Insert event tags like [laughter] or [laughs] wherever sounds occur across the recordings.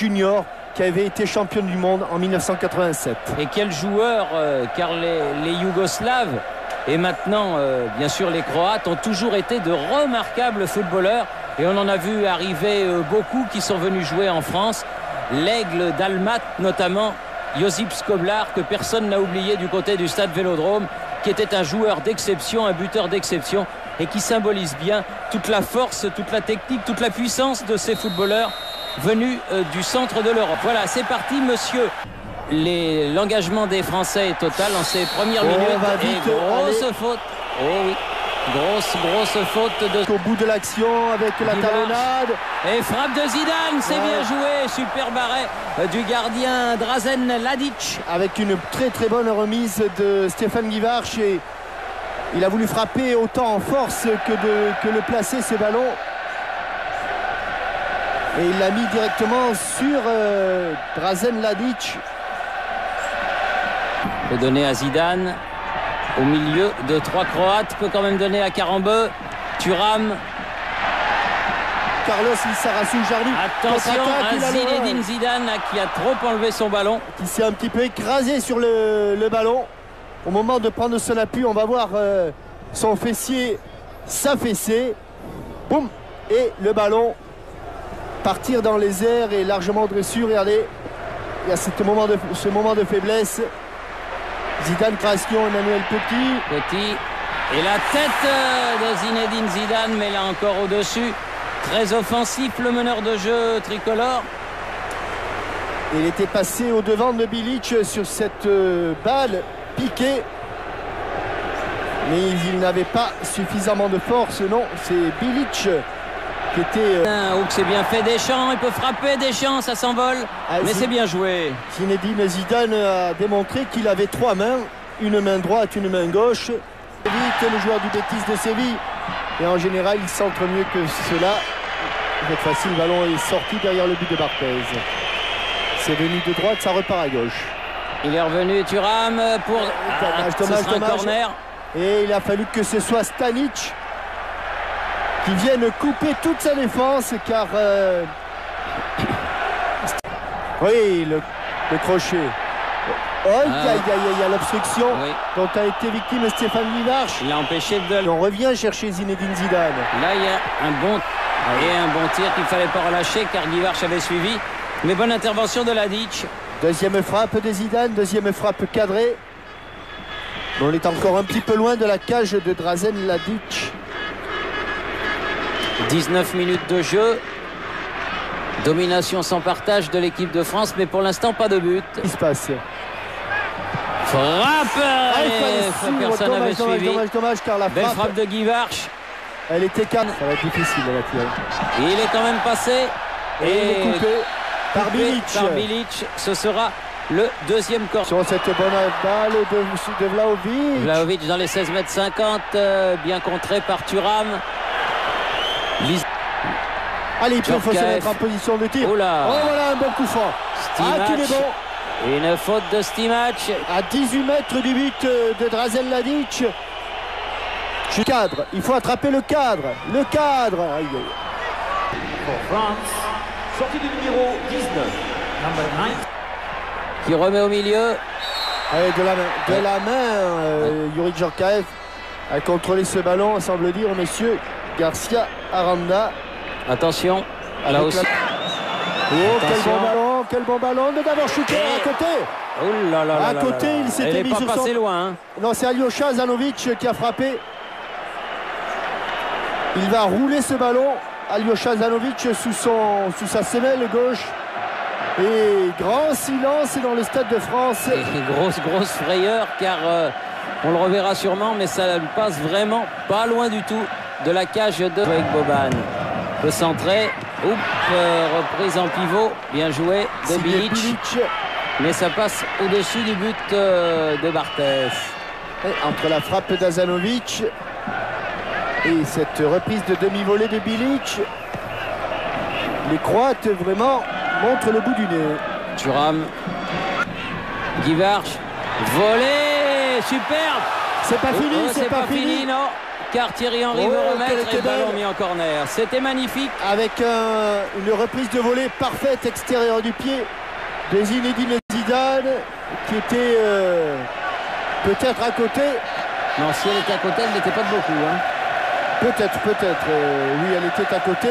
junior qui avait été championne du monde en 1987. Et quel joueur, euh, car les, les, Yougoslaves et maintenant, euh, bien sûr, les Croates ont toujours été de remarquables footballeurs. Et on en a vu arriver euh, beaucoup qui sont venus jouer en France. L'aigle d'Almat, notamment, Josip Skoblar, que personne n'a oublié du côté du stade Vélodrome, qui était un joueur d'exception, un buteur d'exception, et qui symbolise bien toute la force, toute la technique, toute la puissance de ces footballeurs venus euh, du centre de l'Europe. Voilà, c'est parti, monsieur. L'engagement des Français est total en ces premières Oh, minutes. on va et grosse allez. faute. Oh oui. Grosse, grosse faute de Au bout de l'action avec la talonnade. Et frappe de Zidane, c'est Ouais. bien joué. Super barret euh, du gardien Drazen Ladic. avec une très très bonne remise de Stéphane Guivarch et il a voulu frapper autant en force que de que le placer ce ballon et il l'a mis directement sur euh, Drazen Ladic Peut donner à Zidane. Au milieu de trois Croates. Peut quand même donner à Carambeu. Thuram. Carlos Issarasu Jardy Attention à Zinedine Zidane là, qui a trop enlevé son ballon. qui s'est un petit peu écrasé sur le, le ballon au moment de prendre son appui on va voir euh, son fessier s'affaisser boum et le ballon partir dans les airs et largement au-dessus regardez il y a ce moment de, ce moment de faiblesse Zidane création Emmanuel Petit Petit. Et la tête euh, de Zinedine Zidane, mais là encore au-dessus. Très offensif le meneur de jeu tricolore. il était passé au devant de Bilic sur cette euh, balle piquée mais il n'avait pas suffisamment de force non c'est Bilic qui était euh, Hook c'est bien fait Deschamps, il peut frapper Deschamps, ça s'envole. Ah, mais c'est bien joué. Zinedine Zidane a démontré qu'il avait trois mains, une main droite, une main gauche. Vite, le joueur du Betis de Séville. Et en général, il centre mieux que cela. Cette fois-ci, le ballon est sorti derrière le but de Barthez. C'est venu de droite, ça repart à gauche. Il est revenu Thuram pour Ah, dommage, ce dommage, sera un dommage. corner. Et il a fallu que ce soit Stanic qui vienne couper toute sa défense car... euh, [coughs] Oui, le, le crochet. Oh, Ah. aïe, aïe, aïe, il y a l'obstruction Oui. dont a été victime Stéphane Livarch. Il a empêché de Et on revient chercher Zinedine Zidane. Là, il y a un bon et un bon tir qu'il fallait pas relâcher car Guivarch avait suivi. Mais bonne intervention de Ladic. Deuxième frappe de Zidane, deuxième frappe cadrée. On est encore un petit peu loin de la cage de Drazen Ladic. 19 minutes de jeu. Domination sans partage de l'équipe de France, mais pour l'instant pas de but. Qu'est-ce qui se passe Frappe Ah, il Et. Personne n'avait dommage, dommage, suivi. dommage, dommage, car la Belle frappe, frappe de Guivarch. elle était calme. Ça va être difficile la tirer. Il est quand même passé. Et il est coupé par Bilic. par Bilic. Ce sera le deuxième corps. Sur cette bonne balle de, de Vlahovic. Vlaovic dans les 16 mètres 50, euh, bien contré par Thuram. Allez, il faut se mettre en position de tir. Oh là. Oh voilà un bon coup franc. Ah, qu'il est bon. Une faute de Stimac. À 18 mètres du but euh, de Drazen Ladic. Le cadre, il faut attraper le cadre. Le cadre. Aïe, aïe. For France, sortie du numéro 19, number 9. qui remet au milieu. Allez, de la main, de la main euh, Yuri Djorkaeff a contrôlé ce ballon, semble dire, monsieur Garcia Aranda. Attention, aussi. la- Oh, quel bon ballon, quel bon ballon de d'abord shooter Et- à côté. Oh là là là À là côté, il s'était mis pas sur passé son- loin. hein. Non, c'est Alyosha Zanovic qui a frappé. Il va rouler ce ballon. Alyosha Zanovic sous, son, sous sa semelle gauche. Et grand silence dans le Stade de France. Et [laughs] grosse, grosse frayeur car euh, on le reverra sûrement, mais ça ne passe vraiment pas loin du tout de la cage de avec Boban. Le centré, Oup, euh, reprise en pivot, bien joué de Bilic, mais ça passe au-dessus du but euh, de Barthez. Entre la frappe d'Azanovic et cette reprise de demi-volée de Bilic, les Croates vraiment montrent le bout du nez. Thuram, Guivarch, volé, superbe, C'est pas fini, Oh, c'est pas, fini. non. Car Thierry Henry Oh, veut remettre et ballon belle. mis en corner. C'était magnifique. Avec un- une reprise de volée parfaite extérieure du pied de Zinedine Zidane qui était euh, peut-être à côté. Non, si elle était à côté, elle n'était pas de beaucoup. hein. Peut-être, peut-être. euh, oui, elle était à côté.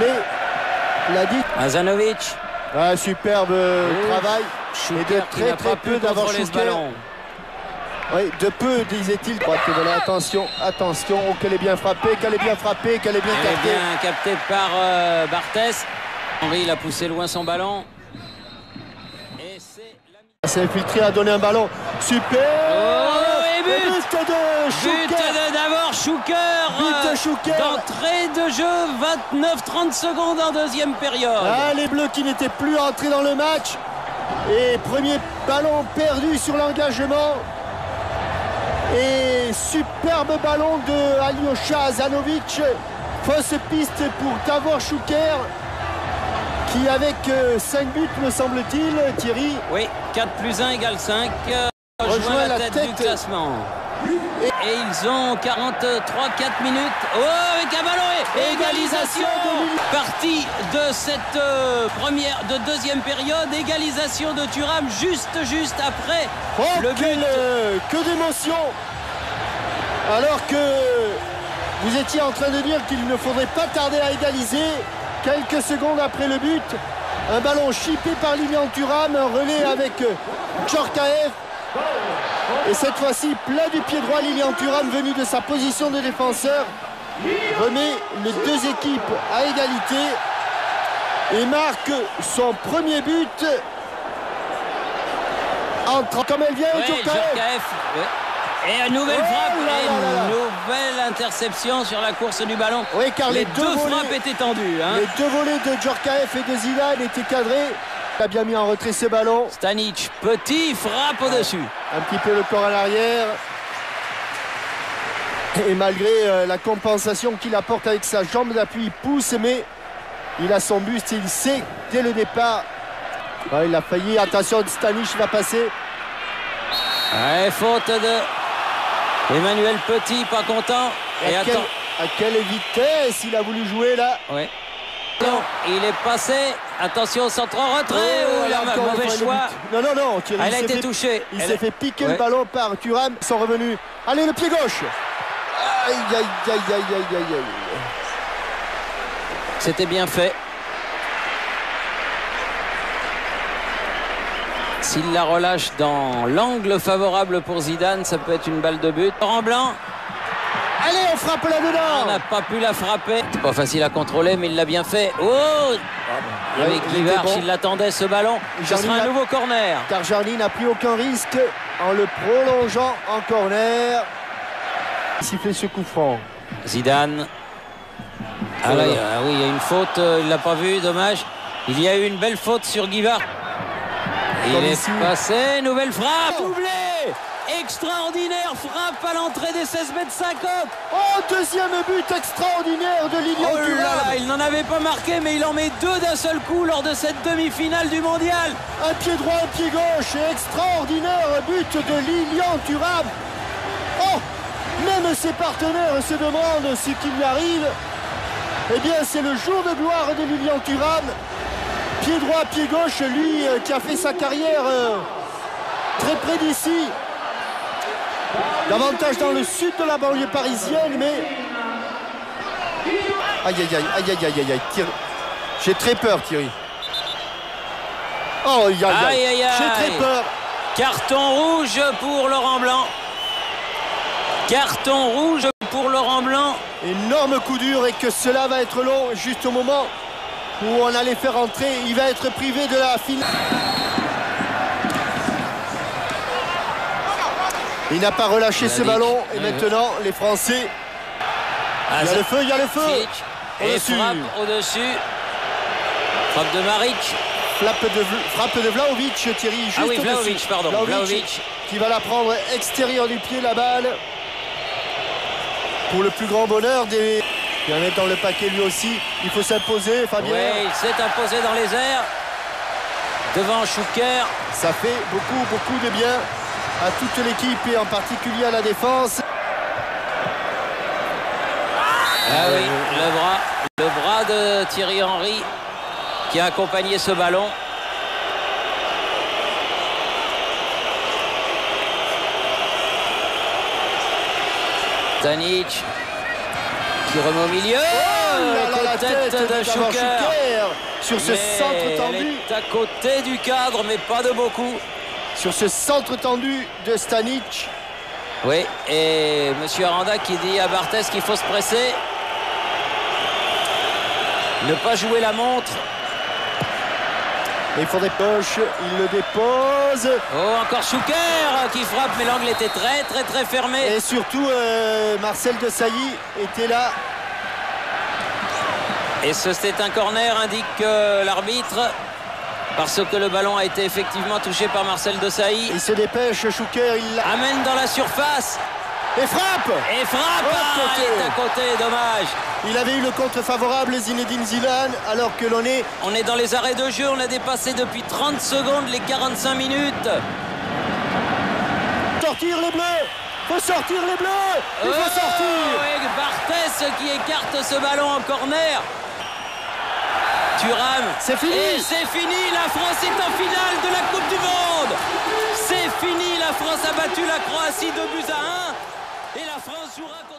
Mais l'a dit. Azanovic. Un superbe euh, Oh. travail. Et de très, très peu pu d'avoir contrôler ce Schuker. ballon. Oui, de peu, disait-il. Et volée. Attention, attention. Oh, qu'elle est bien frappée, qu'elle est bien frappée, qu'elle est bien Elle est captée. bien captée par euh, Barthès. Henry, il a poussé loin son ballon. Et c'est la infiltrée, a donné un ballon. Super Oh, et but de But Schuker de d'abord Schuker. But de euh, Schuker. D'entrée de jeu, 29-30 secondes en deuxième période. Ah, les Bleus qui n'étaient plus entrés dans le match. Et premier ballon perdu sur l'engagement. Et superbe ballon de Alyosha Azanovic. Fausse piste pour Davor Schuker. Qui avec 5 buts me semble-t-il, Thierry. Oui, 4 plus 1 égale 5. euh, Rejoint Rejoint la, la tête, tête. du classement. Et, ils ont 43-4 minutes. Oh, avec un ballon et égalisation Partie de cette euh, première, de deuxième période. Égalisation de Thuram juste, juste après Oh, le but. euh, que d'émotion Alors que vous étiez en train de dire qu'il ne faudrait pas tarder à égaliser. Quelques secondes après le but, un ballon chippé par Lilian Thuram, un relais avec Djorkaeff. Et cette fois-ci, plat du pied droit, Lilian Thuram, venu de sa position de défenseur, remet les deux équipes à égalité et marque son premier but. Entre, comme elle vient, Ouais, ouais. Et une nouvelle Oh frappe, là et là là nouvelle interception sur la course du ballon. Oui, car les, Les deux, deux volets, frappes étaient tendues. hein. les deux volets de Djorkaeff et de Zidane étaient cadrés. Il a bien mis en retrait ce ballon. Stanic, petit, frappe au-dessus. Un petit peu le corps à l'arrière. Et malgré euh, la compensation qu'il apporte avec sa jambe d'appui, il pousse, mais il a son buste et il sait dès le départ. Ah, il a failli. Attention, Stanic va passer. Ouais, faute de Emmanuel Petit, pas content. Et à, quelle, attends. à quelle vitesse il a voulu jouer là Ouais. Non, il est passé. Attention centre en retrait. Oh, Oh, il a encore mauvais choix. Non, non, non. Thierry, elle a été fait- touchée. Il s'est fait piquer Ouais. le ballon par Thuram. Ils sont revenus. Allez, le pied gauche. Aïe, aïe, aïe, aïe, aïe, aïe, aïe. C'était bien fait. S'il la relâche dans l'angle favorable pour Zidane, ça peut être une balle de but. En blanc, Allez, on frappe on là-dedans. n'a pas pu la frapper. C'est pas facile à contrôler, mais il l'a bien fait. Oh Avec Ouais, il bon. il l'attendait ce ballon. Ce sera un nouveau corner. Car Jarny n'a pris aucun risque en le prolongeant en corner. Siffler ce coup franc. Zidane. Ah, là, il ah oui, il y a une faute, euh, il l'a pas vu, dommage. Il y a eu une belle faute sur Guivard. Il est passé, nouvelle frappe, doublé Extraordinaire frappe à l'entrée des 16 mètres 50 Oh, deuxième but extraordinaire de Lilian Oh là il n'en avait pas marqué, mais il en met deux d'un seul coup lors de cette demi-finale du mondial. Un pied droit, un pied gauche. Et extraordinaire but de Lilian Thuram. Oh, même ses partenaires se demandent ce qui lui arrive. Eh bien, c'est le jour de gloire de Lilian Thuram. Pied droit, pied gauche, lui euh, qui a fait sa carrière euh, très près d'ici. Davantage dans le sud de la banlieue parisienne, mais. Aïe aïe aïe aïe aïe aïe aïe Thierry. J'ai très peur Thierry. Oh aïe aïe Aïe, aïe. aïe, aïe. J'ai très peur. Carton rouge pour Laurent Blanc. Carton rouge pour Laurent Blanc. Énorme coup dur et que cela va être long juste au moment où on allait faire entrer. Il va être privé de la finale. Il n'a pas relâché ce ballon et maintenant les Français. Il y a le feu, il y a le feu. Et Au-dessus. frappe au-dessus. Frappe de Maric. Frappe de, frappe de Vlaovic, Thierry. Juste Ah oui. Vlaovic, pardon. Vlaovic. qui va la prendre extérieur du pied, la balle. Pour le plus grand bonheur des. Il va mettre dans le paquet lui aussi. Il faut s'imposer, Fabien. Oui, il s'est imposé dans les airs. Devant Schuker. Ça fait beaucoup, beaucoup de bien. À toute l'équipe et en particulier à la défense. Ah oui, le bras, le bras de Thierry Henry qui a accompagné ce ballon. Tanic qui remet au milieu. Oh là là, la tête, tête de d'Edouard Schuker. Schuker sur ce Mais centre elle tendu. est à côté du cadre, mais pas de beaucoup. Sur ce centre tendu de Stanic. Oui, et Monsieur Aranda qui dit à Barthez qu'il faut se presser. Ne pas jouer la montre. Il faut des poches, il le dépose. Oh, encore Schuker qui frappe, mais l'angle était très, très, très fermé. Et surtout, euh, Marcel de Sailly était là. Et ce c'est un corner, indique euh, l'arbitre. Parce que le ballon a été effectivement touché par Marcel de Sailly. Il se dépêche, Schuker, il l'a. Amène dans la surface Et frappe et frappe. Ah, côté. il est à côté, dommage. Il avait eu le contre favorable, Zinedine Zidane, alors que l'on est On est dans les arrêts de jeu, on a dépassé depuis 30 secondes les 45 minutes. sortir les bleus. Faut sortir les bleus. Il faut Oh, sortir. et Barthès qui écarte ce ballon en corner. Thuram. C'est fini. C'est fini. La France est en finale de la Coupe du Monde. C'est fini. La France a battu la Croatie 2 buts à 1. Et la France jouera contre.